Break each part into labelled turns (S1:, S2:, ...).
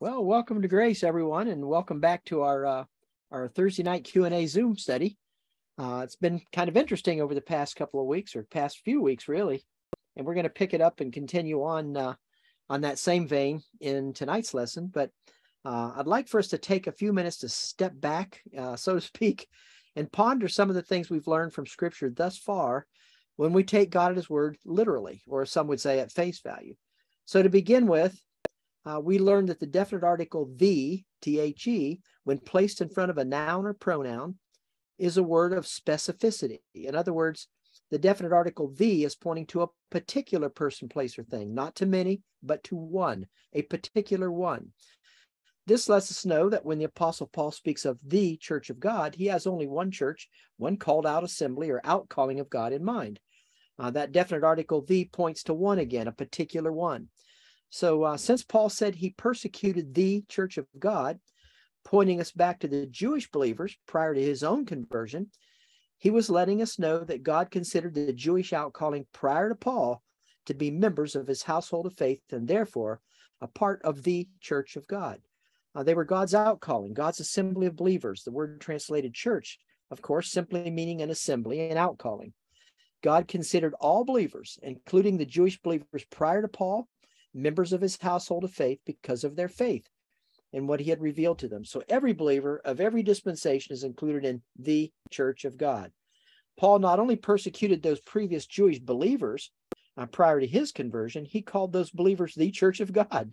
S1: Well, welcome to Grace, everyone, and welcome back to our uh, our Thursday night Q and A Zoom study. Uh, it's been kind of interesting over the past couple of weeks, or past few weeks, really, and we're going to pick it up and continue on uh, on that same vein in tonight's lesson. But uh, I'd like for us to take a few minutes to step back, uh, so to speak, and ponder some of the things we've learned from Scripture thus far when we take God at His word literally, or some would say at face value. So to begin with uh, we learned that the definite article the, T-H-E, when placed in front of a noun or pronoun, is a word of specificity. In other words, the definite article the is pointing to a particular person, place, or thing, not to many, but to one, a particular one. This lets us know that when the Apostle Paul speaks of the church of God, he has only one church, one called out assembly or outcalling of God in mind. Uh, that definite article the points to one again, a particular one. So, uh, since Paul said he persecuted the church of God, pointing us back to the Jewish believers prior to his own conversion, he was letting us know that God considered the Jewish outcalling prior to Paul to be members of his household of faith and therefore a part of the church of God. Uh, they were God's outcalling, God's assembly of believers. The word translated church, of course, simply meaning an assembly and outcalling. God considered all believers, including the Jewish believers prior to Paul members of his household of faith because of their faith and what he had revealed to them. So every believer of every dispensation is included in the church of God. Paul not only persecuted those previous Jewish believers uh, prior to his conversion, he called those believers the church of God,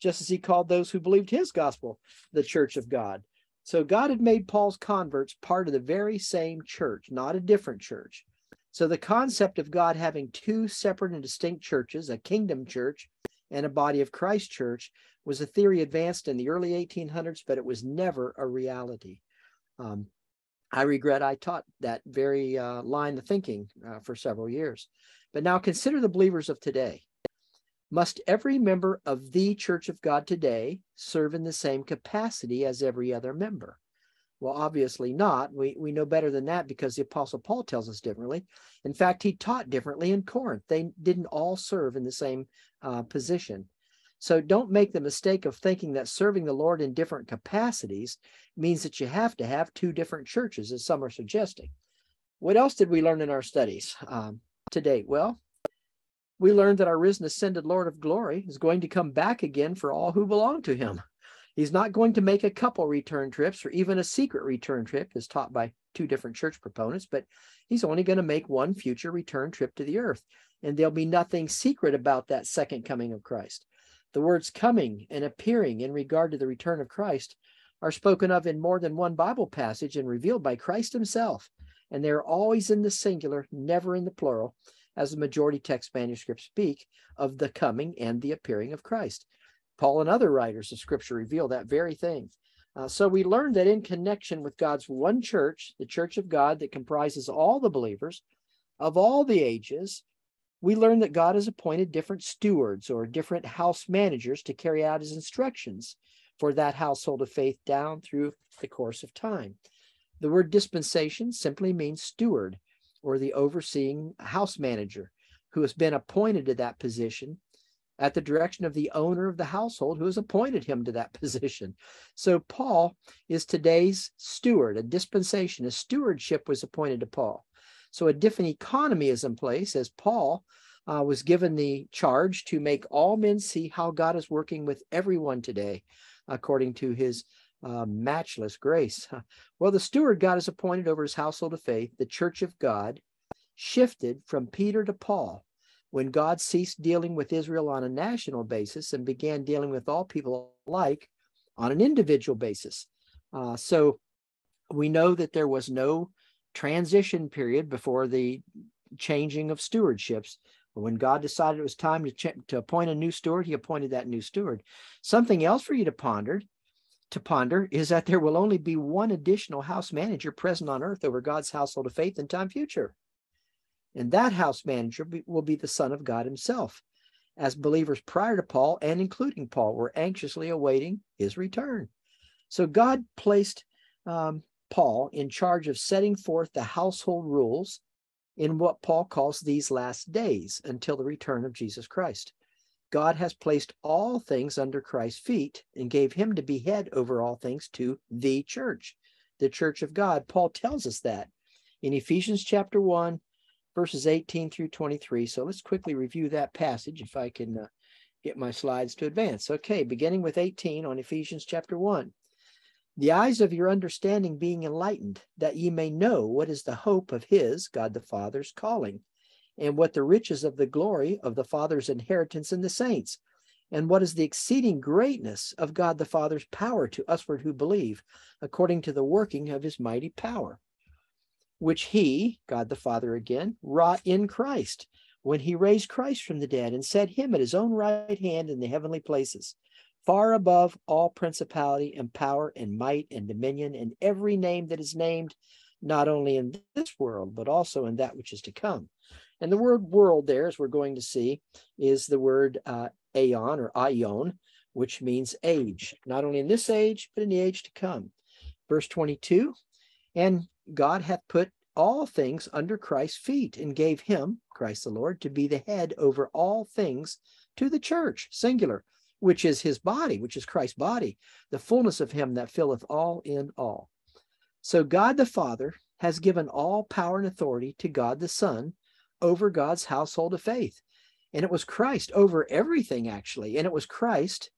S1: just as he called those who believed his gospel the church of God. So God had made Paul's converts part of the very same church, not a different church. So the concept of God having two separate and distinct churches, a kingdom church and a body of Christ church was a theory advanced in the early 1800s, but it was never a reality. Um, I regret I taught that very uh, line of thinking uh, for several years. But now consider the believers of today. Must every member of the Church of God today serve in the same capacity as every other member? Well, obviously not. We, we know better than that because the Apostle Paul tells us differently. In fact, he taught differently in Corinth. They didn't all serve in the same uh, position. So don't make the mistake of thinking that serving the Lord in different capacities means that you have to have two different churches, as some are suggesting. What else did we learn in our studies um, to date? Well, we learned that our risen, ascended Lord of glory is going to come back again for all who belong to him. He's not going to make a couple return trips or even a secret return trip, as taught by two different church proponents, but he's only going to make one future return trip to the earth. And there'll be nothing secret about that second coming of Christ. The words coming and appearing in regard to the return of Christ are spoken of in more than one Bible passage and revealed by Christ himself. And they're always in the singular, never in the plural, as the majority text manuscripts speak of the coming and the appearing of Christ. Paul and other writers of Scripture reveal that very thing. Uh, so we learn that in connection with God's one church, the church of God that comprises all the believers of all the ages, we learned that God has appointed different stewards or different house managers to carry out his instructions for that household of faith down through the course of time. The word dispensation simply means steward or the overseeing house manager who has been appointed to that position at the direction of the owner of the household who has appointed him to that position. So Paul is today's steward, a dispensation, a stewardship was appointed to Paul. So a different economy is in place as Paul uh, was given the charge to make all men see how God is working with everyone today, according to his uh, matchless grace. Well, the steward God has appointed over his household of faith, the church of God, shifted from Peter to Paul when God ceased dealing with Israel on a national basis and began dealing with all people alike on an individual basis. Uh, so we know that there was no transition period before the changing of stewardships. When God decided it was time to, ch- to appoint a new steward, he appointed that new steward. Something else for you to ponder to ponder is that there will only be one additional house manager present on earth over God's household of faith in time future. And that house manager will be the Son of God himself, as believers prior to Paul and including Paul were anxiously awaiting his return. So God placed um, Paul in charge of setting forth the household rules in what Paul calls these last days until the return of Jesus Christ. God has placed all things under Christ's feet and gave him to be head over all things to the church, the church of God. Paul tells us that in Ephesians chapter 1, verses 18 through 23. So let's quickly review that passage if I can uh, get my slides to advance. Okay, beginning with 18 on Ephesians chapter 1. The eyes of your understanding being enlightened, that ye may know what is the hope of his, God the Father's calling and what the riches of the glory of the Father's inheritance in the saints, and what is the exceeding greatness of God the Father's power to usward who believe, according to the working of his mighty power, which he, God the Father again, wrought in Christ, when he raised Christ from the dead and set him at his own right hand in the heavenly places, far above all principality and power and might and dominion and every name that is named, not only in this world, but also in that which is to come and the word world there, as we're going to see, is the word uh, aeon or aion, which means age, not only in this age, but in the age to come. Verse 22 And God hath put all things under Christ's feet and gave him, Christ the Lord, to be the head over all things to the church, singular, which is his body, which is Christ's body, the fullness of him that filleth all in all. So God the Father has given all power and authority to God the Son over God's household of faith. And it was Christ over everything, actually. And it was Christ,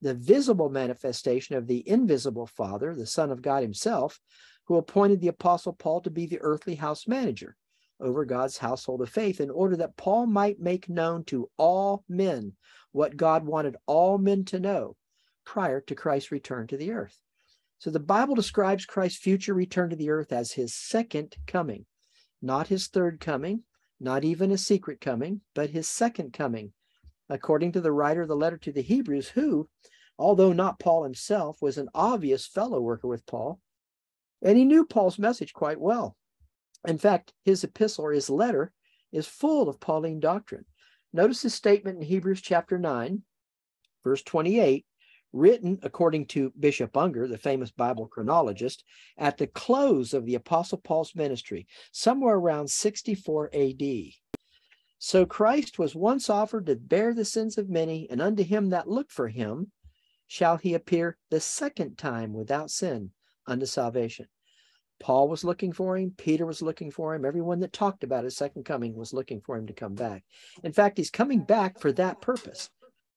S1: the visible manifestation of the invisible Father, the Son of God Himself, who appointed the Apostle Paul to be the earthly house manager over God's household of faith in order that Paul might make known to all men what God wanted all men to know prior to Christ's return to the earth. So the Bible describes Christ's future return to the earth as his second coming, not his third coming, not even a secret coming, but his second coming, according to the writer of the letter to the Hebrews, who, although not Paul himself, was an obvious fellow worker with Paul, and he knew Paul's message quite well. In fact, his epistle or his letter is full of Pauline doctrine. Notice his statement in Hebrews chapter 9, verse 28 written according to Bishop Unger, the famous Bible chronologist, at the close of the Apostle Paul's ministry, somewhere around 64 AD. So Christ was once offered to bear the sins of many, and unto him that look for him shall he appear the second time without sin unto salvation. Paul was looking for him. Peter was looking for him. Everyone that talked about his second coming was looking for him to come back. In fact, he's coming back for that purpose.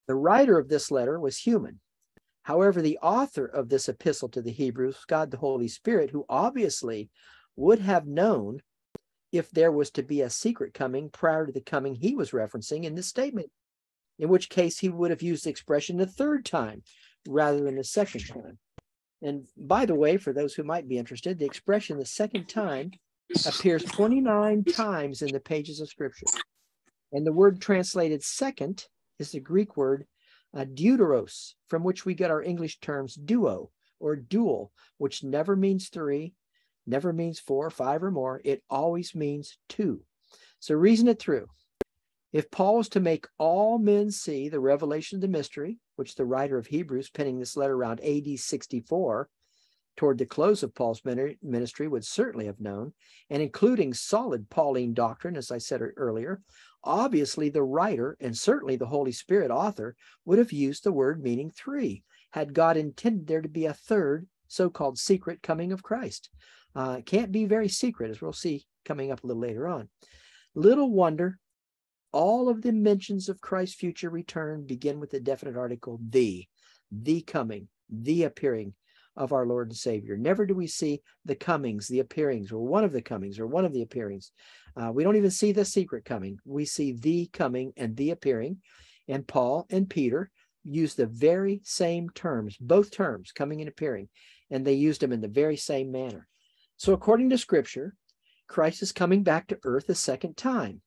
S1: The writer of this letter was human. However, the author of this epistle to the Hebrews, God the Holy Spirit, who obviously would have known if there was to be a secret coming prior to the coming he was referencing in this statement, in which case he would have used the expression the third time rather than the second time. And by the way, for those who might be interested, the expression the second time appears 29 times in the pages of Scripture. And the word translated second is the Greek word uh, deuteros, from which we get our English terms duo or dual, which never means three, never means four, five, or more. It always means two. So reason it through. If Paul was to make all men see the revelation of the mystery, which the writer of Hebrews, penning this letter around AD 64, toward the close of Paul's ministry, would certainly have known, and including solid Pauline doctrine, as I said earlier, obviously the writer and certainly the Holy Spirit author would have used the word meaning three had God intended there to be a third so called secret coming of Christ. Uh, can't be very secret, as we'll see coming up a little later on. Little wonder, all of the mentions of Christ's future return begin with the definite article the, the coming, the appearing, of our Lord and Savior. Never do we see the comings, the appearings, or one of the comings, or one of the appearings. Uh, we don't even see the secret coming. We see the coming and the appearing. And Paul and Peter use the very same terms, both terms, coming and appearing, and they used them in the very same manner. So, according to Scripture, Christ is coming back to earth a second time.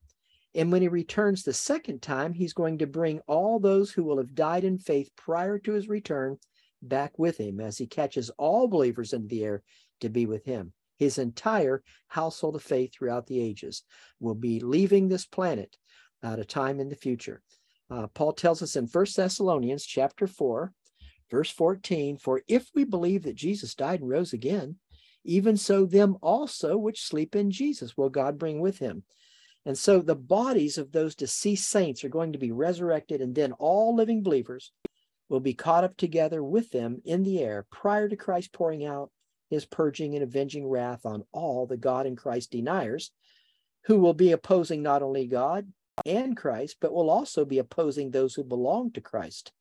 S1: And when he returns the second time, he's going to bring all those who will have died in faith prior to his return back with him as he catches all believers into the air to be with him. His entire household of faith throughout the ages will be leaving this planet at a time in the future. Uh, Paul tells us in First Thessalonians chapter 4, verse 14, For if we believe that Jesus died and rose again, even so them also which sleep in Jesus will God bring with him. And so the bodies of those deceased saints are going to be resurrected, and then all living believers will be caught up together with them in the air prior to Christ pouring out his purging and avenging wrath on all the God in Christ deniers who will be opposing not only God and Christ, but will also be opposing those who belong to Christ.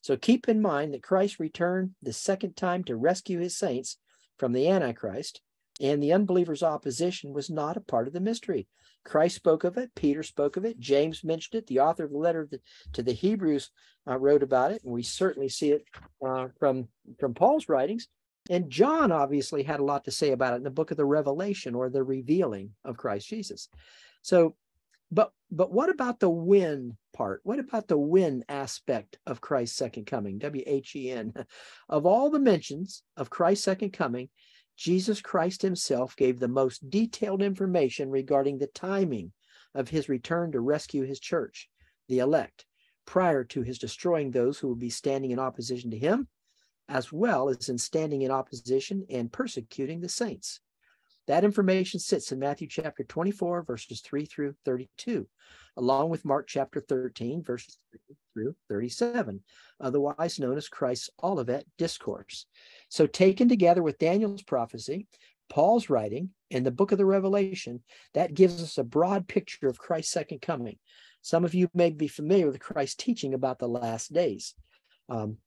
S1: So keep in mind that Christ returned the second time to rescue his saints from the Antichrist, and the unbelievers' opposition was not a part of the mystery. Christ spoke of it, Peter spoke of it, James mentioned it, the author of the letter to the Hebrews uh, wrote about it, and we certainly see it uh, from, from Paul's writings. And John obviously had a lot to say about it in the book of the Revelation or the revealing of Christ Jesus. So, but but what about the when part? What about the when aspect of Christ's second coming? W H E N. Of all the mentions of Christ's second coming, Jesus Christ himself gave the most detailed information regarding the timing of his return to rescue his church, the elect, prior to his destroying those who would be standing in opposition to him as well as in standing in opposition and persecuting the saints. That information sits in Matthew chapter 24, verses 3 through 32, along with Mark chapter 13, verses 3 through 37, otherwise known as Christ's Olivet Discourse. So, taken together with Daniel's prophecy, Paul's writing, and the book of the Revelation, that gives us a broad picture of Christ's second coming. Some of you may be familiar with Christ's teaching about the last days. Um,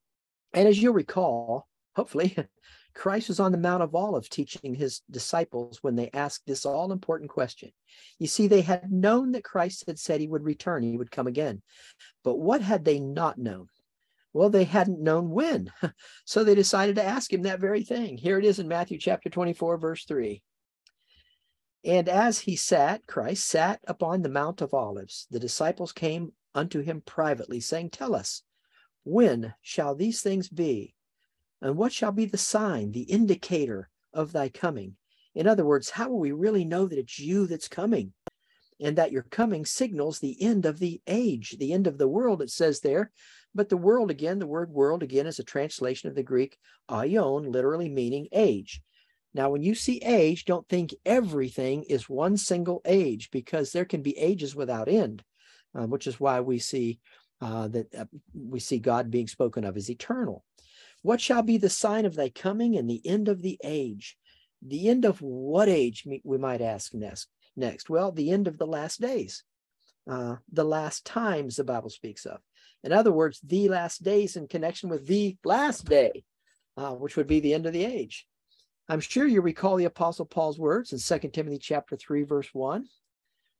S1: and as you'll recall, hopefully, Christ was on the Mount of Olives teaching his disciples when they asked this all important question. You see, they had known that Christ had said he would return, he would come again. But what had they not known? Well, they hadn't known when. So they decided to ask him that very thing. Here it is in Matthew chapter 24, verse 3. And as he sat, Christ sat upon the Mount of Olives, the disciples came unto him privately, saying, Tell us, when shall these things be? And what shall be the sign, the indicator of thy coming? In other words, how will we really know that it's you that's coming? And that your coming signals the end of the age, the end of the world, it says there. But the world, again, the word world, again, is a translation of the Greek aion, literally meaning age. Now, when you see age, don't think everything is one single age because there can be ages without end, uh, which is why we see uh, that uh, we see God being spoken of as eternal. What shall be the sign of thy coming and the end of the age? The end of what age, we might ask next? Next, well, the end of the last days, uh, the last times the Bible speaks of. In other words, the last days in connection with the last day, uh, which would be the end of the age. I'm sure you recall the Apostle Paul's words in 2 Timothy chapter 3, verse 1,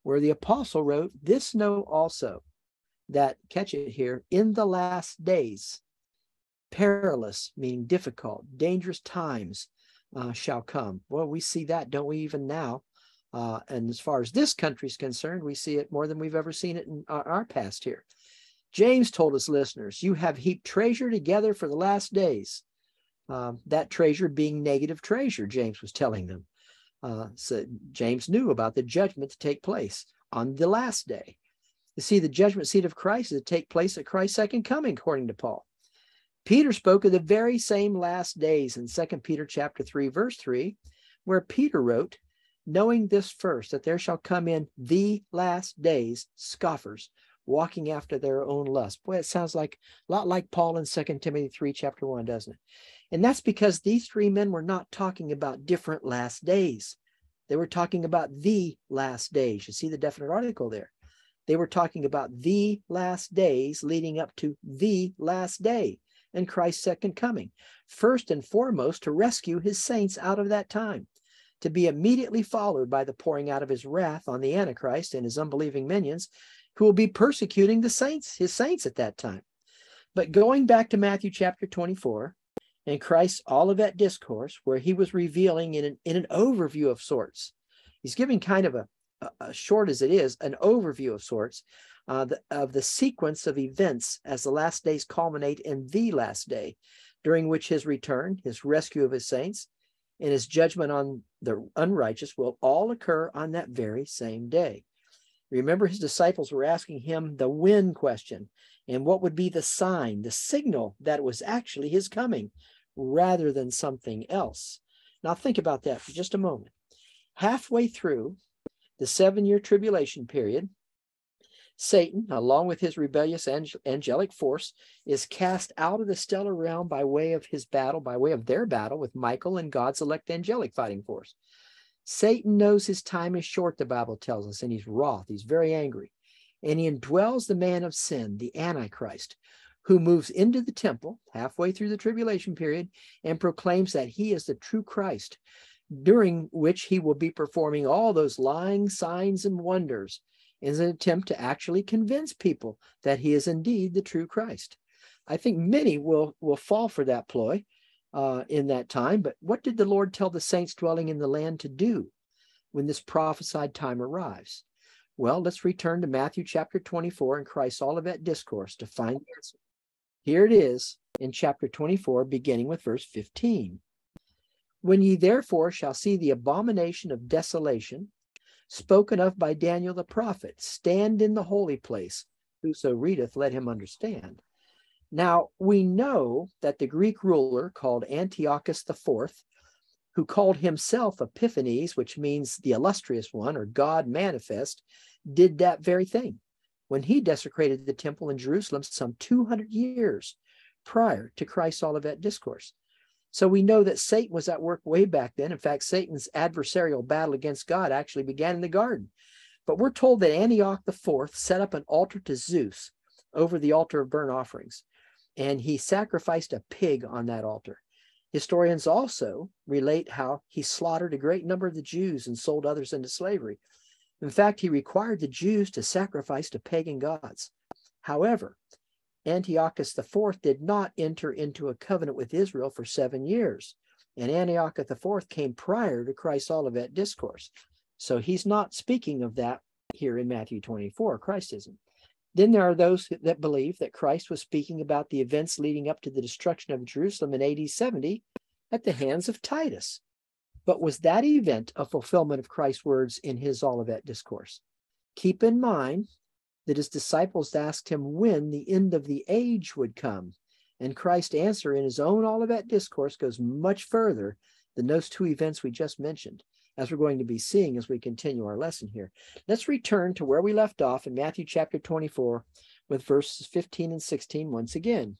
S1: where the apostle wrote, This know also that catch it here in the last days perilous meaning difficult dangerous times uh, shall come. Well we see that don't we even now? Uh, and as far as this country is concerned we see it more than we've ever seen it in our, our past here james told his listeners you have heaped treasure together for the last days. Um, that treasure being negative treasure james was telling them. Uh, so james knew about the judgment to take place on the last day. You see, the judgment seat of Christ is to take place at Christ's second coming, according to Paul. Peter spoke of the very same last days in 2 Peter chapter 3, verse 3, where Peter wrote, knowing this first, that there shall come in the last days scoffers, walking after their own lust. Boy, it sounds like a lot like Paul in 2 Timothy 3, chapter 1, doesn't it? And that's because these three men were not talking about different last days. They were talking about the last days. You see the definite article there. They were talking about the last days leading up to the last day and Christ's second coming. First and foremost, to rescue his saints out of that time, to be immediately followed by the pouring out of his wrath on the Antichrist and his unbelieving minions, who will be persecuting the saints, his saints at that time. But going back to Matthew chapter 24 and Christ's Olivet discourse, where he was revealing in an, in an overview of sorts, he's giving kind of a, uh, short as it is, an overview of sorts uh, the, of the sequence of events as the last days culminate in the last day, during which his return, his rescue of his saints, and his judgment on the unrighteous will all occur on that very same day. Remember, his disciples were asking him the when question and what would be the sign, the signal that it was actually his coming rather than something else. Now, think about that for just a moment. Halfway through the seven year tribulation period, Satan, along with his rebellious angelic force, is cast out of the stellar realm by way of his battle, by way of their battle with Michael and God's elect angelic fighting force. Satan knows his time is short, the Bible tells us, and he's wroth. He's very angry. And he indwells the man of sin, the Antichrist, who moves into the temple halfway through the tribulation period and proclaims that he is the true Christ, during which he will be performing all those lying signs and wonders in an attempt to actually convince people that he is indeed the true Christ. I think many will, will fall for that ploy uh, in that time. But what did the Lord tell the saints dwelling in the land to do when this prophesied time arrives? Well, let's return to Matthew chapter 24 and Christ's Olivet discourse to find the answer. Here it is in chapter 24, beginning with verse 15. When ye therefore shall see the abomination of desolation, spoken of by Daniel the prophet, stand in the holy place. Whoso readeth, let him understand. Now, we know that the Greek ruler called Antiochus IV, who called himself Epiphanes, which means the illustrious one or God manifest, did that very thing when he desecrated the temple in Jerusalem some 200 years prior to Christ's Olivet Discourse. So we know that Satan was at work way back then. In fact, Satan's adversarial battle against God actually began in the garden. But we're told that Antioch IV set up an altar to Zeus over the altar of burnt offerings, and he sacrificed a pig on that altar. Historians also relate how he slaughtered a great number of the Jews and sold others into slavery. In fact, he required the Jews to sacrifice to pagan gods. However, Antiochus IV did not enter into a covenant with Israel for seven years. And Antiochus IV came prior to Christ's Olivet Discourse. So he's not speaking of that here in Matthew 24, Christism. Then there are those that believe that Christ was speaking about the events leading up to the destruction of Jerusalem in AD 70 at the hands of Titus. But was that event a fulfillment of Christ's words in his Olivet Discourse? Keep in mind that his disciples asked him when the end of the age would come. And Christ's answer in his own Olivet discourse goes much further than those two events we just mentioned, as we're going to be seeing as we continue our lesson here. Let's return to where we left off in Matthew chapter 24 with verses 15 and 16 once again.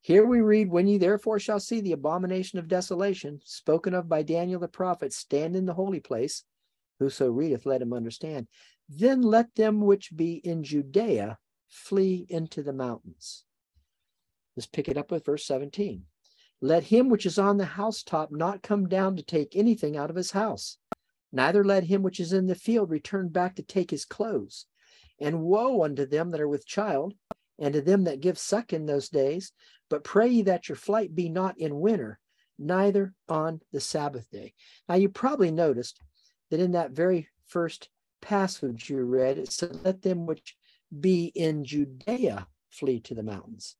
S1: Here we read, When ye therefore shall see the abomination of desolation, spoken of by Daniel the prophet, stand in the holy place, whoso readeth, let him understand. Then let them which be in Judea flee into the mountains. Let's pick it up with verse 17. Let him which is on the housetop not come down to take anything out of his house, neither let him which is in the field return back to take his clothes. And woe unto them that are with child, and to them that give suck in those days. But pray ye that your flight be not in winter, neither on the Sabbath day. Now, you probably noticed that in that very first passage you read, it said, Let them which be in Judea flee to the mountains.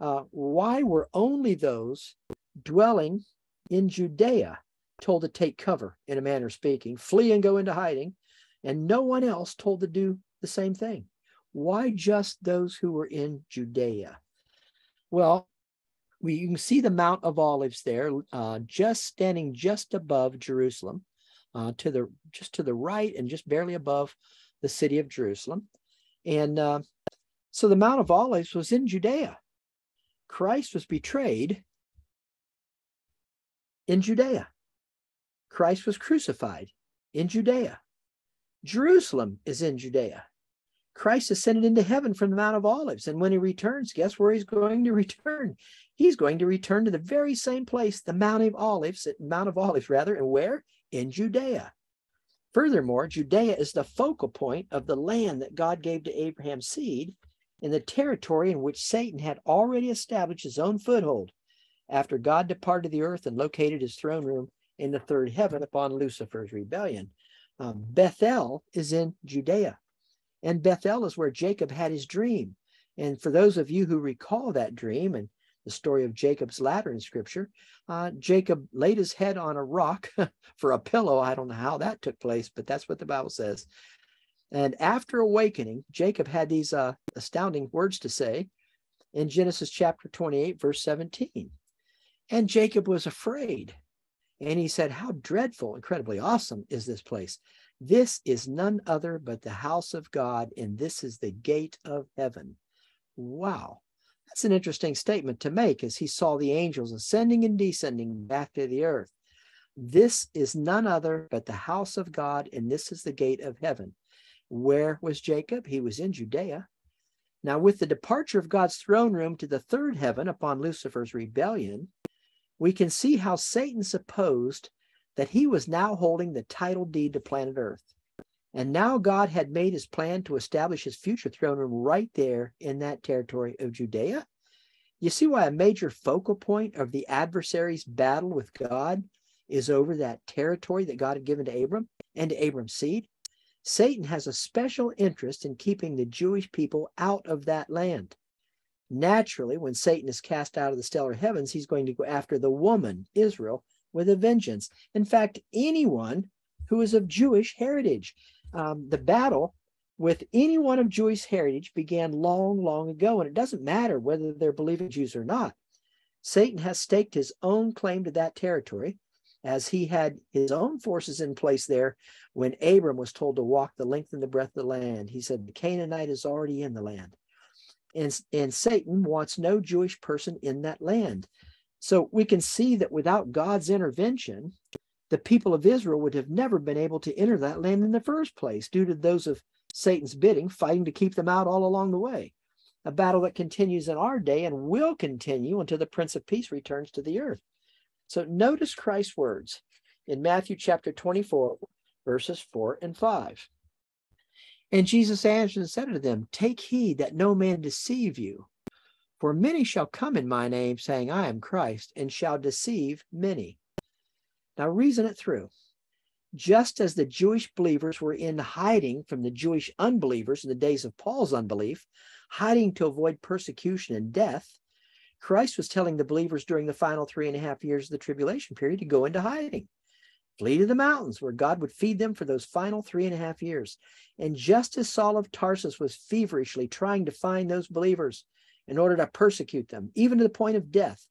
S1: Uh, why were only those dwelling in Judea told to take cover, in a manner of speaking, flee and go into hiding, and no one else told to do the same thing? Why just those who were in Judea? Well, we, you can see the Mount of Olives there, uh, just standing just above Jerusalem uh, to the just to the right and just barely above the city of Jerusalem. And uh, so the Mount of Olives was in Judea. Christ was betrayed in Judea. Christ was crucified in Judea. Jerusalem is in Judea. Christ ascended into heaven from the Mount of Olives. And when he returns, guess where he's going to return? He's going to return to the very same place, the Mount of Olives, Mount of Olives, rather, and where? in Judea. Furthermore, Judea is the focal point of the land that God gave to Abraham's seed in the territory in which Satan had already established his own foothold after God departed the earth and located his throne room in the third heaven upon Lucifer's rebellion. Um, Bethel is in Judea, and Bethel is where Jacob had his dream. And for those of you who recall that dream, and the story of Jacob's ladder in scripture. Uh, Jacob laid his head on a rock for a pillow. I don't know how that took place, but that's what the Bible says. And after awakening, Jacob had these uh, astounding words to say in Genesis chapter 28, verse 17. And Jacob was afraid. And he said, How dreadful, incredibly awesome is this place. This is none other but the house of God, and this is the gate of heaven. Wow. That's an interesting statement to make as he saw the angels ascending and descending back to the earth. This is none other but the house of God, and this is the gate of heaven. Where was Jacob? He was in Judea. Now, with the departure of God's throne room to the third heaven upon Lucifer's rebellion, we can see how Satan supposed that he was now holding the title deed to planet Earth. And now God had made his plan to establish his future throne room right there in that territory of Judea. You see why a major focal point of the adversary's battle with God is over that territory that God had given to Abram and to Abram's seed? Satan has a special interest in keeping the Jewish people out of that land. Naturally, when Satan is cast out of the stellar heavens, he's going to go after the woman, Israel, with a vengeance. In fact, anyone who is of Jewish heritage. Um, the battle with anyone of Jewish heritage began long, long ago, and it doesn't matter whether they're believing Jews or not. Satan has staked his own claim to that territory as he had his own forces in place there when Abram was told to walk the length and the breadth of the land. He said, The Canaanite is already in the land. And, and Satan wants no Jewish person in that land. So we can see that without God's intervention, the people of Israel would have never been able to enter that land in the first place due to those of Satan's bidding fighting to keep them out all along the way. A battle that continues in our day and will continue until the Prince of Peace returns to the earth. So notice Christ's words in Matthew chapter 24, verses 4 and 5. And Jesus answered and said to them, Take heed that no man deceive you. For many shall come in my name, saying, I am Christ, and shall deceive many. Now reason it through. Just as the Jewish believers were in hiding from the Jewish unbelievers in the days of Paul's unbelief, hiding to avoid persecution and death, Christ was telling the believers during the final three and a half years of the tribulation period to go into hiding, flee to the mountains where God would feed them for those final three and a half years. And just as Saul of Tarsus was feverishly trying to find those believers in order to persecute them, even to the point of death,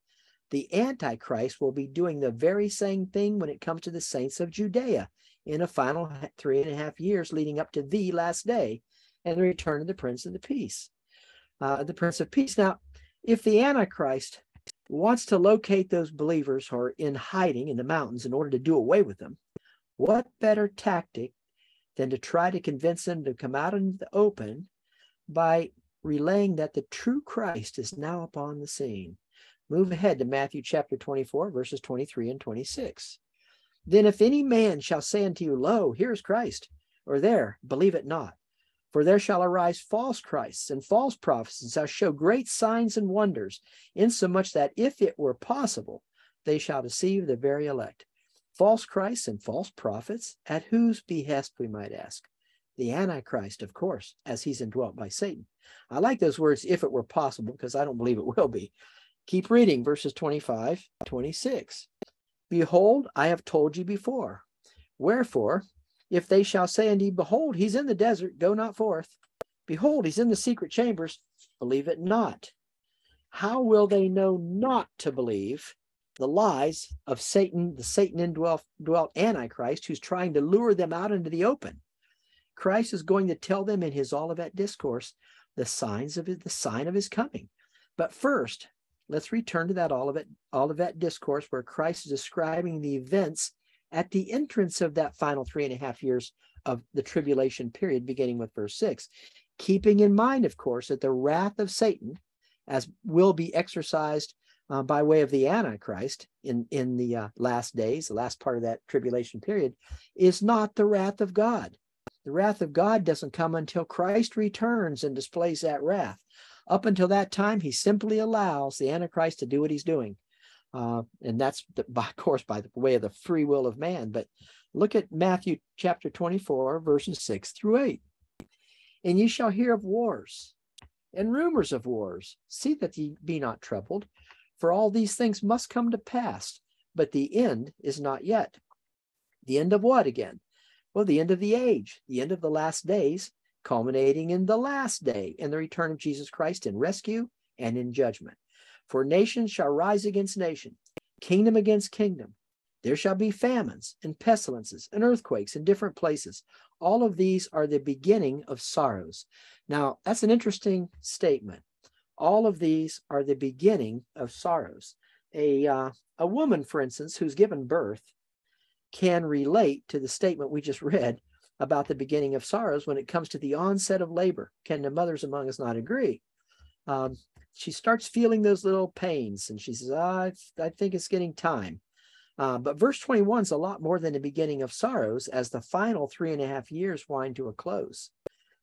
S1: the Antichrist will be doing the very same thing when it comes to the saints of Judea in a final three and a half years leading up to the last day and the return of the Prince of the Peace. Uh, the Prince of Peace. Now, if the Antichrist wants to locate those believers who are in hiding in the mountains in order to do away with them, what better tactic than to try to convince them to come out into the open by relaying that the true Christ is now upon the scene? Move ahead to Matthew chapter 24, verses 23 and 26. Then if any man shall say unto you, Lo, here is Christ, or there, believe it not. For there shall arise false Christs and false prophets, and shall show great signs and wonders, insomuch that if it were possible, they shall deceive the very elect. False Christs and false prophets, at whose behest we might ask? The Antichrist, of course, as he's indwelt by Satan. I like those words, if it were possible, because I don't believe it will be. Keep reading verses 25, 26. Behold, I have told you before. Wherefore, if they shall say you, Behold, he's in the desert, go not forth. Behold, he's in the secret chambers, believe it not. How will they know not to believe the lies of Satan, the Satan indwelt dwelt Antichrist, who's trying to lure them out into the open? Christ is going to tell them in his Olivet discourse the signs of it, the sign of his coming. But first, let's return to that Olivet, Olivet discourse where Christ is describing the events at the entrance of that final three and a half years of the tribulation period, beginning with verse six, keeping in mind, of course, that the wrath of Satan, as will be exercised uh, by way of the Antichrist in, in the uh, last days, the last part of that tribulation period, is not the wrath of God. The wrath of God doesn't come until Christ returns and displays that wrath. Up until that time, he simply allows the Antichrist to do what he's doing. Uh, and that's, the, by course, by the way of the free will of man. But look at Matthew chapter 24, verses 6 through 8. And ye shall hear of wars and rumors of wars. See that ye be not troubled, for all these things must come to pass, but the end is not yet. The end of what again? Well, the end of the age, the end of the last days, culminating in the last day in the return of Jesus Christ in rescue and in judgment. For nation shall rise against nation, kingdom against kingdom, There shall be famines and pestilences and earthquakes in different places. All of these are the beginning of sorrows. Now, that's an interesting statement. All of these are the beginning of sorrows. A, uh, a woman, for instance, who's given birth can relate to the statement we just read about the beginning of sorrows when it comes to the onset of labor. Can the mothers among us not agree? Um, she starts feeling those little pains and she says, ah, I think it's getting time. Uh, but verse 21 is a lot more than the beginning of sorrows as the final three and a half years wind to a close.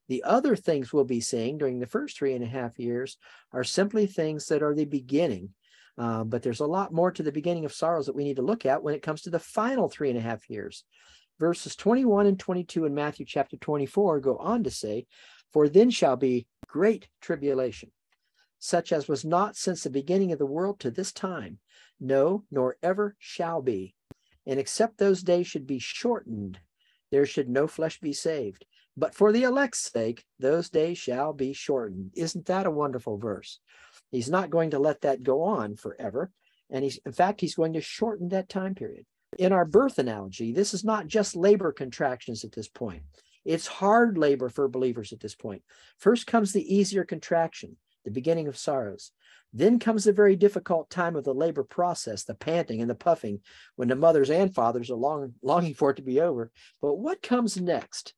S1: The other things we'll be seeing during the first three and a half years are simply things that are the beginning. Uh, but there's a lot more to the beginning of sorrows that we need to look at when it comes to the final three and a half years. Verses 21 and 22 in Matthew chapter 24 go on to say, For then shall be great tribulation, such as was not since the beginning of the world to this time, no, nor ever shall be. And except those days should be shortened, there should no flesh be saved. But for the elect's sake, those days shall be shortened. Isn't that a wonderful verse? He's not going to let that go on forever. And he's, in fact, he's going to shorten that time period. In our birth analogy, this is not just labor contractions at this point. It's hard labor for believers at this point. First comes the easier contraction, the beginning of sorrows. Then comes the very difficult time of the labor process, the panting and the puffing, when the mothers and fathers are long, longing for it to be over. But what comes next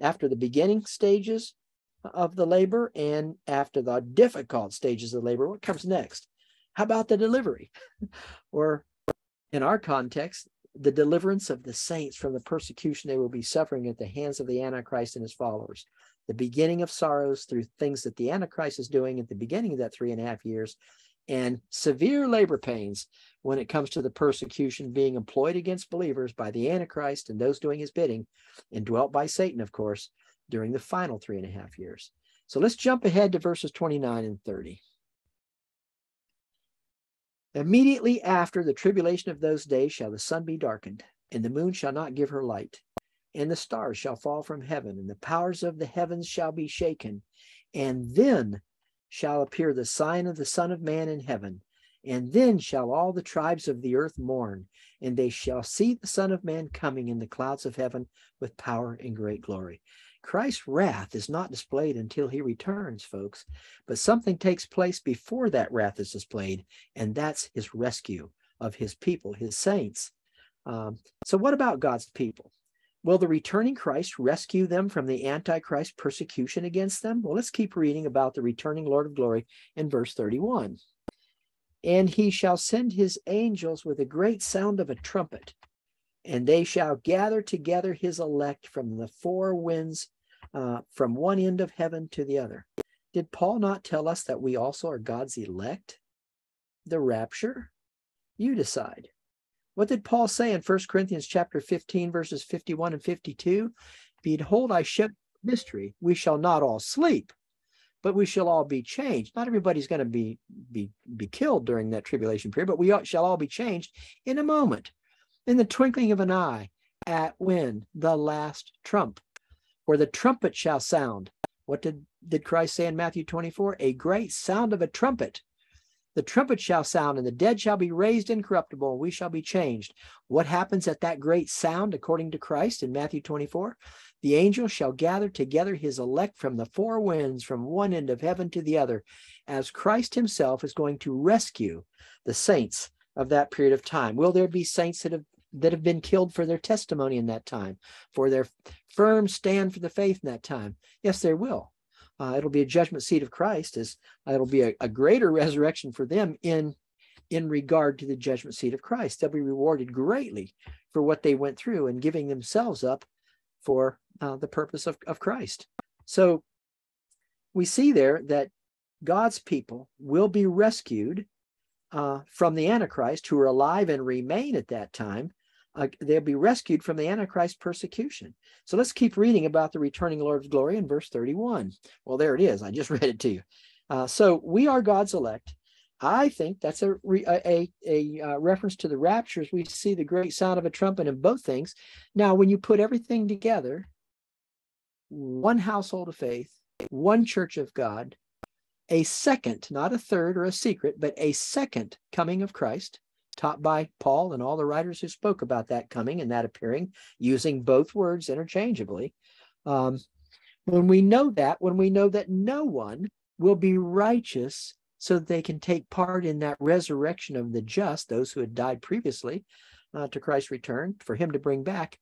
S1: after the beginning stages of the labor and after the difficult stages of labor? What comes next? How about the delivery? or in our context, the deliverance of the saints from the persecution they will be suffering at the hands of the Antichrist and his followers the beginning of sorrows through things that the Antichrist is doing at the beginning of that three and a half years, and severe labor pains when it comes to the persecution being employed against believers by the Antichrist and those doing his bidding, and dwelt by Satan, of course, during the final three and a half years. So let's jump ahead to verses 29 and 30. Immediately after the tribulation of those days shall the sun be darkened, and the moon shall not give her light, and the stars shall fall from heaven, and the powers of the heavens shall be shaken. And then shall appear the sign of the Son of Man in heaven. And then shall all the tribes of the earth mourn, and they shall see the Son of Man coming in the clouds of heaven with power and great glory. Christ's wrath is not displayed until he returns, folks, but something takes place before that wrath is displayed, and that's his rescue of his people, his saints. Um, so, what about God's people? Will the returning Christ rescue them from the Antichrist persecution against them? Well, let's keep reading about the returning Lord of glory in verse 31. And he shall send his angels with a great sound of a trumpet, and they shall gather together his elect from the four winds, uh, from one end of heaven to the other. Did Paul not tell us that we also are God's elect? The rapture? You decide. What did Paul say in 1 Corinthians chapter 15, verses 51 and 52? Behold, I ship mystery. We shall not all sleep, but we shall all be changed. Not everybody's going to be, be, be killed during that tribulation period, but we shall all be changed in a moment, in the twinkling of an eye, at when? The last trump, where the trumpet shall sound. What did, did Christ say in Matthew 24? A great sound of a trumpet the trumpet shall sound, and the dead shall be raised incorruptible, and we shall be changed. What happens at that great sound, according to Christ in Matthew 24? The angel shall gather together his elect from the four winds, from one end of heaven to the other, as Christ himself is going to rescue the saints of that period of time. Will there be saints that have that have been killed for their testimony in that time, for their firm stand for the faith in that time? Yes, there will. Uh, it'll be a judgment seat of Christ. As uh, it'll be a, a greater resurrection for them in in regard to the judgment seat of Christ. They'll be rewarded greatly for what they went through and giving themselves up for uh, the purpose of, of Christ. So we see there that God's people will be rescued uh, from the Antichrist who are alive and remain at that time uh, they'll be rescued from the Antichrist persecution. So let's keep reading about the returning Lord of glory in verse 31. Well, there it is. I just read it to you. Uh, so we are God's elect. I think that's a, a, a, a uh, reference to the raptures. We see the great sound of a trumpet in both things. Now, when you put everything together, one household of faith, one church of God, a second, not a third or a secret, but a second coming of Christ, taught by Paul and all the writers who spoke about that coming and that appearing, using both words interchangeably. Um, when we know that, when we know that no one will be righteous so that they can take part in that resurrection of the just, those who had died previously uh, to Christ's return, for him to bring back,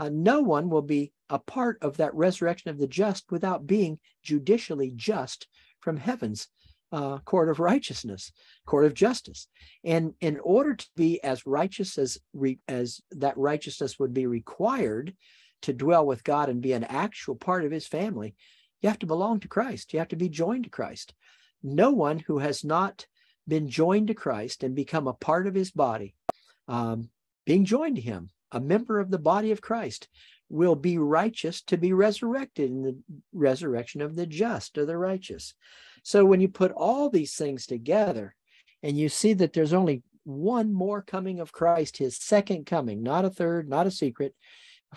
S1: uh, no one will be a part of that resurrection of the just without being judicially just from heaven's uh, court of righteousness, court of justice. And in order to be as righteous as re, as that righteousness would be required to dwell with God and be an actual part of His family, you have to belong to Christ. You have to be joined to Christ. No one who has not been joined to Christ and become a part of His body, um, being joined to Him, a member of the body of Christ, will be righteous to be resurrected in the resurrection of the just or the righteous. So when you put all these things together and you see that there's only one more coming of Christ, his second coming, not a third, not a secret,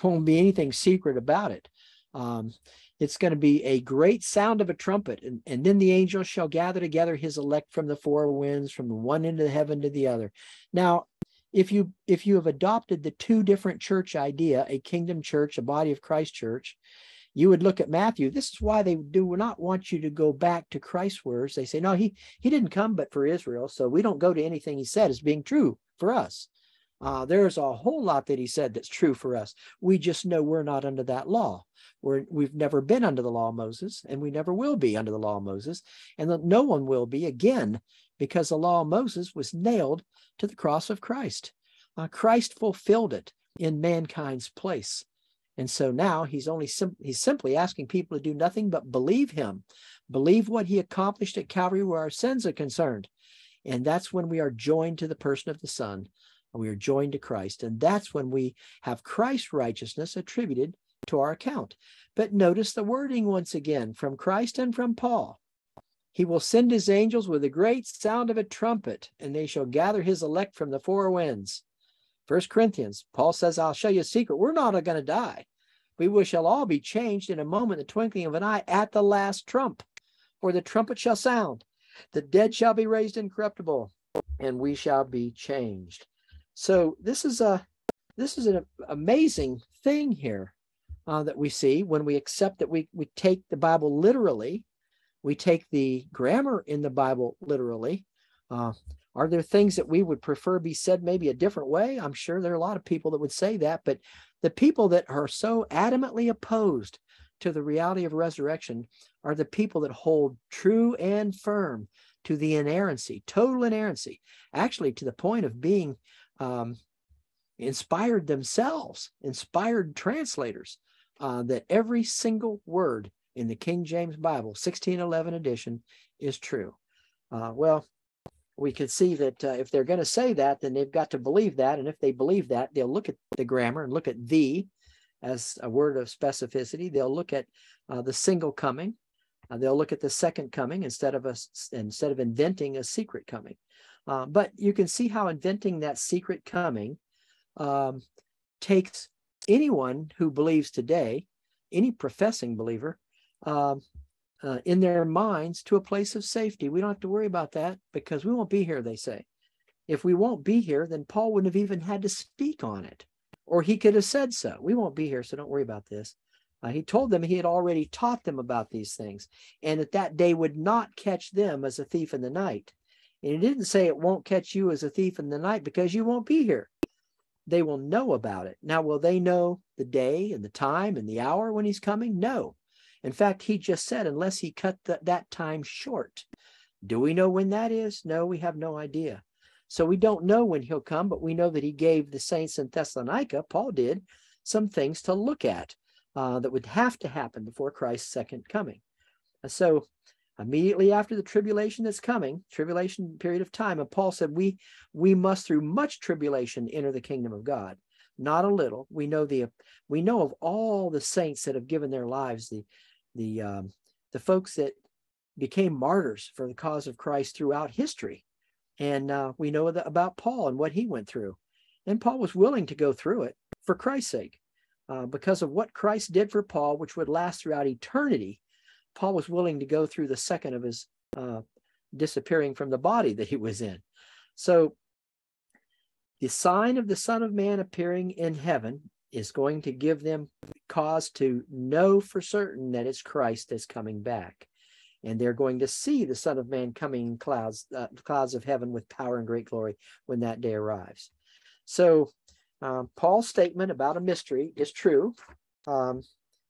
S1: won't be anything secret about it. Um, it's going to be a great sound of a trumpet, and, and then the angels shall gather together his elect from the four winds, from the one end of the heaven to the other. Now, if you if you have adopted the two different church idea, a kingdom church, a body of Christ church, you would look at Matthew. This is why they do not want you to go back to Christ's words. They say, no, he he didn't come but for Israel, so we don't go to anything he said as being true for us. Uh, there's a whole lot that he said that's true for us. We just know we're not under that law. We're, we've never been under the law of Moses, and we never will be under the law of Moses, and no one will be again, because the law of Moses was nailed to the cross of Christ. Uh, Christ fulfilled it in mankind's place. And so now he's only sim- he's simply asking people to do nothing but believe him, believe what he accomplished at Calvary where our sins are concerned. And that's when we are joined to the person of the Son. And we are joined to Christ. And that's when we have Christ's righteousness attributed to our account. But notice the wording once again from Christ and from Paul. He will send his angels with a great sound of a trumpet, and they shall gather his elect from the four winds. First Corinthians, Paul says, I'll show you a secret. We're not going to die. We shall all be changed in a moment, the twinkling of an eye, at the last trump, for the trumpet shall sound. The dead shall be raised incorruptible, and we shall be changed. So this is a this is an amazing thing here uh, that we see when we accept that we we take the Bible literally, we take the grammar in the Bible literally. Uh, are there things that we would prefer be said maybe a different way? I'm sure there are a lot of people that would say that, but the people that are so adamantly opposed to the reality of resurrection are the people that hold true and firm to the inerrancy, total inerrancy, actually to the point of being um, inspired themselves, inspired translators, uh, that every single word in the King James Bible, 1611 edition, is true. Uh, well, we could see that uh, if they're going to say that, then they've got to believe that. And if they believe that, they'll look at the grammar and look at the as a word of specificity. They'll look at uh, the single coming. Uh, they'll look at the second coming instead of us instead of inventing a secret coming. Uh, but you can see how inventing that secret coming um, takes anyone who believes today, any professing believer, um, uh, in their minds to a place of safety. We don't have to worry about that because we won't be here, they say. If we won't be here, then Paul wouldn't have even had to speak on it, or he could have said so. We won't be here, so don't worry about this. Uh, he told them he had already taught them about these things, and that that day would not catch them as a thief in the night. And he didn't say it won't catch you as a thief in the night because you won't be here. They will know about it. Now, will they know the day and the time and the hour when he's coming? No. In fact, he just said, unless he cut the, that time short. Do we know when that is? No, we have no idea. So we don't know when he'll come, but we know that he gave the saints in Thessalonica, Paul did, some things to look at uh, that would have to happen before Christ's second coming. So immediately after the tribulation that's coming, tribulation period of time, and Paul said, we we must through much tribulation enter the kingdom of God. Not a little. We know the we know of all the saints that have given their lives, the the um, the folks that became martyrs for the cause of Christ throughout history. And uh, we know the, about Paul and what he went through. And Paul was willing to go through it for Christ's sake. Uh, because of what Christ did for Paul, which would last throughout eternity, Paul was willing to go through the second of his uh, disappearing from the body that he was in. So the sign of the Son of Man appearing in heaven is going to give them cause to know for certain that it's Christ that's coming back. And they're going to see the Son of Man coming in clouds, uh, clouds of heaven with power and great glory when that day arrives. So, um, Paul's statement about a mystery is true. Um,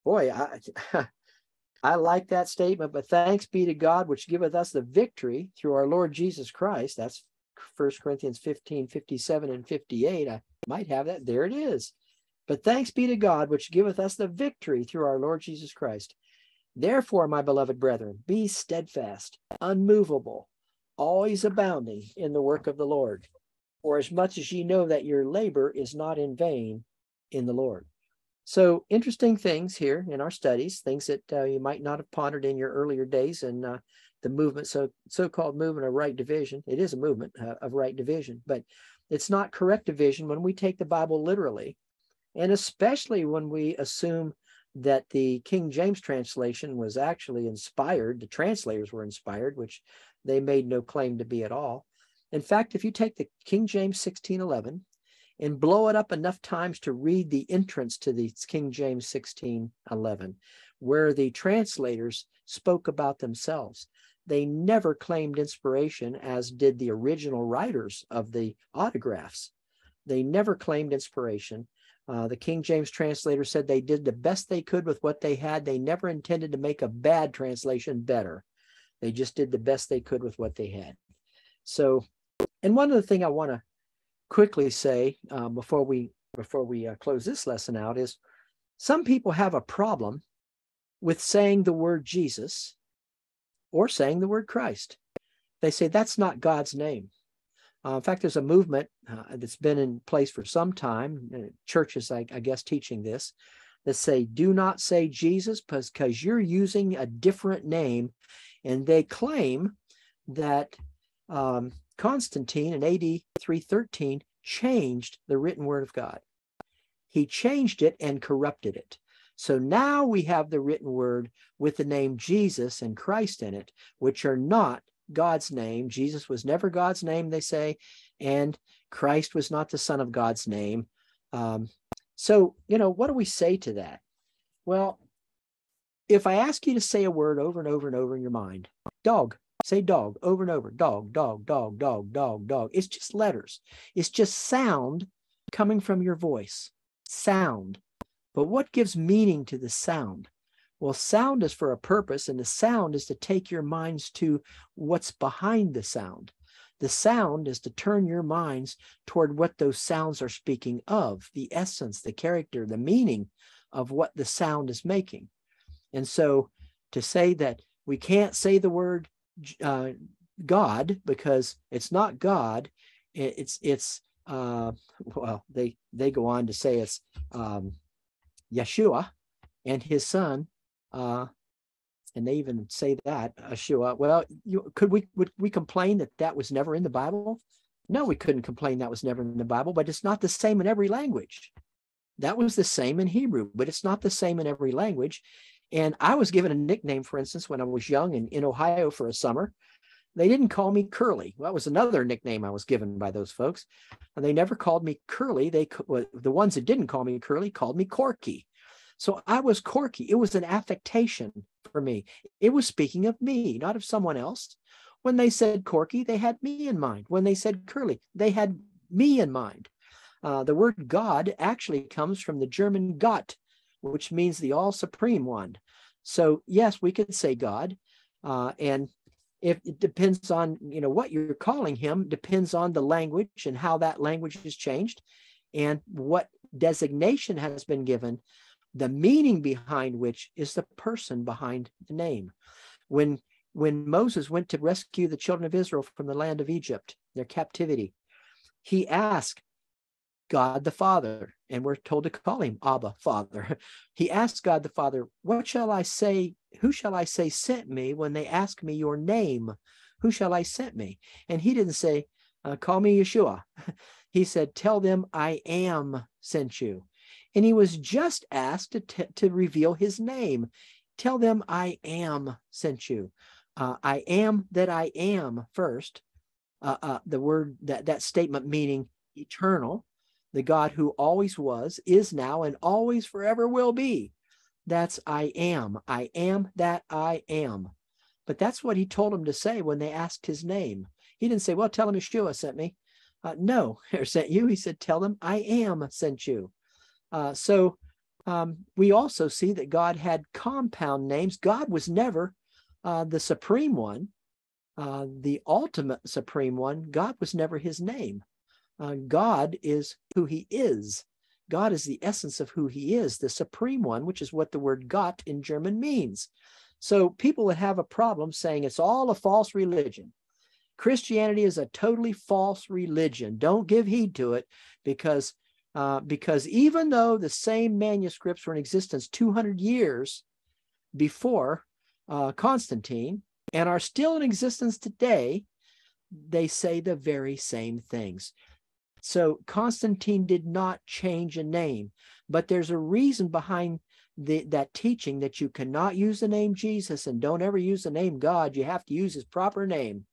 S1: boy, I, I like that statement, but thanks be to God, which giveth us the victory through our Lord Jesus Christ. That's First Corinthians 15, 57, and 58. I might have that. There it is. But thanks be to God, which giveth us the victory through our Lord Jesus Christ. Therefore, my beloved brethren, be steadfast, unmovable, always abounding in the work of the Lord. For as much as ye know that your labor is not in vain in the Lord. So, interesting things here in our studies, things that uh, you might not have pondered in your earlier days, and uh, the movement, so so-called movement of right division. It is a movement uh, of right division, but it's not correct division when we take the Bible literally and especially when we assume that the King James translation was actually inspired, the translators were inspired, which they made no claim to be at all. In fact, if you take the King James 1611 and blow it up enough times to read the entrance to the King James 1611, where the translators spoke about themselves, they never claimed inspiration as did the original writers of the autographs. They never claimed inspiration. Uh, the King James translator said they did the best they could with what they had. They never intended to make a bad translation better. They just did the best they could with what they had. So, and one other thing I want to quickly say uh, before we before we uh, close this lesson out is some people have a problem with saying the word Jesus or saying the word Christ. They say that's not God's name. Uh, in fact, there's a movement uh, that's been in place for some time, uh, churches, I, I, guess, teaching this, that say, do not say Jesus because you're using a different name. And they claim that um, Constantine in AD 313 changed the written word of God. He changed it and corrupted it. So now we have the written word with the name Jesus and Christ in it, which are not God's name. Jesus was never God's name, they say, and Christ was not the Son of God's name. Um, so, you know, what do we say to that? Well, if I ask you to say a word over and over and over in your mind, dog, say dog over and over, dog, dog, dog, dog, dog, dog. It's just letters, it's just sound coming from your voice, sound. But what gives meaning to the sound? Well, sound is for a purpose, and the sound is to take your minds to what's behind the sound. The sound is to turn your minds toward what those sounds are speaking of the essence, the character, the meaning of what the sound is making. And so to say that we can't say the word uh, God because it's not God, it's, it's, uh, well, they, they go on to say it's um, Yeshua and his son uh, and they even say that Yeshua. Well, you, could we would we complain that that was never in the Bible? No, we couldn't complain that was never in the Bible, but it's not the same in every language. That was the same in Hebrew, but it's not the same in every language. And I was given a nickname, for instance, when I was young and in Ohio for a summer. They didn't call me Curly. Well, that was another nickname I was given by those folks. And they never called me Curly. They the ones that didn't call me Curly called me Corky. So I was Corky. It was an affectation for me. It was speaking of me, not of someone else. When they said Corky, they had me in mind. When they said Curly, they had me in mind. Uh, the word God actually comes from the German Gott, which means the all supreme one. So yes, we could say God, uh, and if it depends on you know what you're calling him, depends on the language and how that language is changed, and what designation has been given the meaning behind which is the person behind the name. When when Moses went to rescue the children of Israel from the land of Egypt, their captivity, he asked God the Father, and we're told to call him Abba, Father. He asked God the Father, What shall I say? Who shall I say sent me when they ask me your name? Who shall I send me? And he didn't say, uh, Call me Yeshua. He said, Tell them I am sent you and he was just asked to, t- to reveal his name. Tell them, I am sent you. Uh, I am that I am first. Uh, uh, the word that that statement meaning eternal, the God who always was, is now, and always forever will be. That's I am. I am that I am. But that's what he told them to say when they asked his name. He didn't say, Well, tell them Yeshua sent me. Uh, no, or sent you. He said, Tell them I am sent you. Uh, so um, we also see that God had compound names. God was never uh, the supreme one, uh, the ultimate supreme one. God was never his name. Uh, God is who he is. God is the essence of who he is, the supreme one, which is what the word Gott in German means. So people would have a problem saying it's all a false religion. Christianity is a totally false religion. Don't give heed to it because uh, because even though the same manuscripts were in existence 200 years before uh, Constantine and are still in existence today, they say the very same things. So Constantine did not change a name, but there's a reason behind the, that teaching that you cannot use the name Jesus and don't ever use the name God. You have to use his proper name.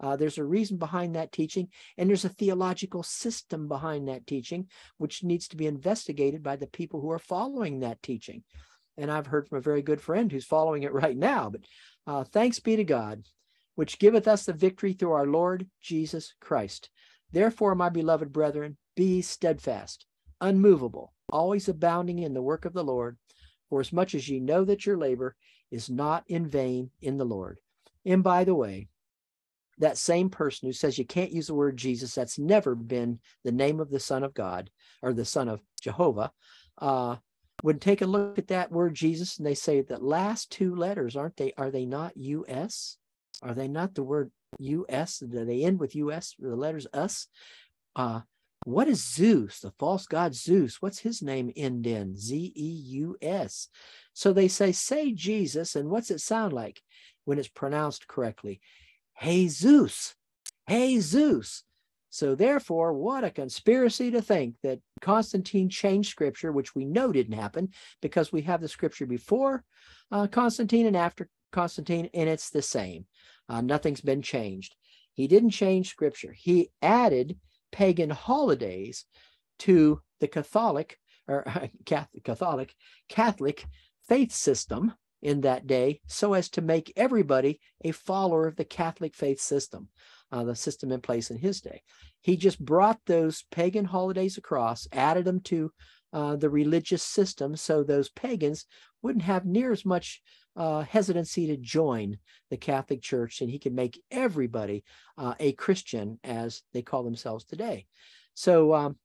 S1: Uh, there's a reason behind that teaching, and there's a theological system behind that teaching, which needs to be investigated by the people who are following that teaching. And I've heard from a very good friend who's following it right now. But uh, thanks be to God, which giveth us the victory through our Lord Jesus Christ. Therefore, my beloved brethren, be steadfast, unmovable, always abounding in the work of the Lord, for as much as ye know that your labor is not in vain in the Lord. And by the way, that same person who says you can't use the word Jesus, that's never been the name of the Son of God or the Son of Jehovah, uh, would take a look at that word Jesus and they say the last two letters, aren't they? Are they not US? Are they not the word US? Do they end with US, the letters us? Uh, what is Zeus, the false god Zeus? What's his name end in? Z E U S. So they say, say Jesus, and what's it sound like when it's pronounced correctly? Jesus, Jesus. So therefore, what a conspiracy to think that Constantine changed scripture, which we know didn't happen because we have the scripture before uh, Constantine and after Constantine, and it's the same. Uh, nothing's been changed. He didn't change scripture. He added pagan holidays to the Catholic or Catholic, Catholic Catholic faith system in that day so as to make everybody a follower of the Catholic faith system, uh, the system in place in his day. He just brought those pagan holidays across, added them to uh, the religious system so those pagans wouldn't have near as much uh, hesitancy to join the Catholic Church, and he could make everybody uh, a Christian as they call themselves today. So um,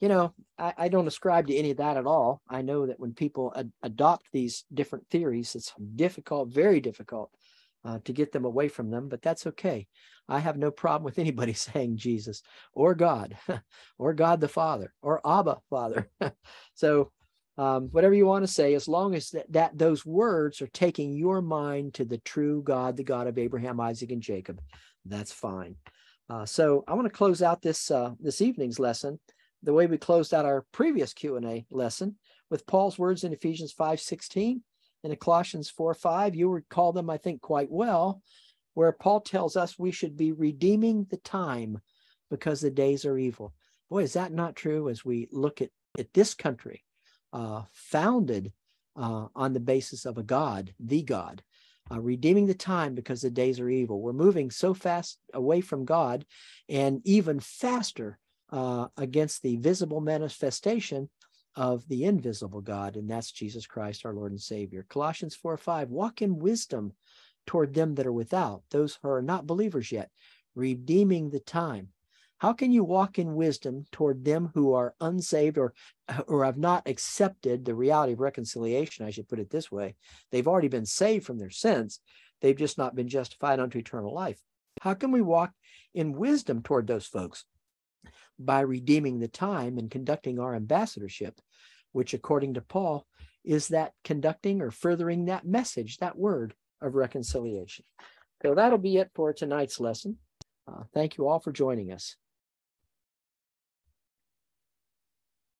S1: you know, I, I, don't ascribe to any of that at all. I know that when people ad- adopt these different theories, it's difficult, very difficult uh, to get them away from them, but that's okay. I have no problem with anybody saying Jesus or God or God the Father or Abba Father. so, um, whatever you want to say, as long as that, that those words are taking your mind to the true God, the God of Abraham, Isaac, and Jacob, that's fine. Uh, so I want to close out this uh, this evening's lesson the way we closed out our previous Q&A lesson with Paul's words in Ephesians 5:16 and Colossians 4:5. You recall them, I think, quite well, where Paul tells us we should be redeeming the time because the days are evil. Boy, is that not true as we look at, at this country, uh, founded uh, on the basis of a God, the God, uh, redeeming the time because the days are evil. We're moving so fast away from God and even faster uh, against the visible manifestation of the invisible God, and that's Jesus Christ, our Lord and Savior. Colossians 4 5, walk in wisdom toward them that are without, those who are not believers yet, redeeming the time. How can you walk in wisdom toward them who are unsaved or, or have not accepted the reality of reconciliation? I should put it this way. They've already been saved from their sins, they've just not been justified unto eternal life. How can we walk in wisdom toward those folks? By redeeming the time and conducting our ambassadorship, which, according to Paul, is that conducting or furthering that message, that word of reconciliation. So that'll be it for tonight's lesson. Uh, thank you all for joining us.